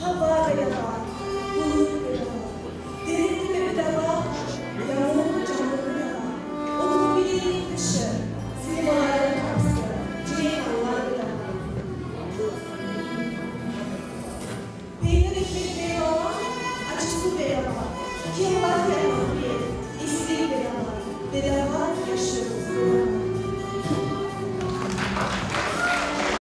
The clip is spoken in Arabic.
خضر بيضاء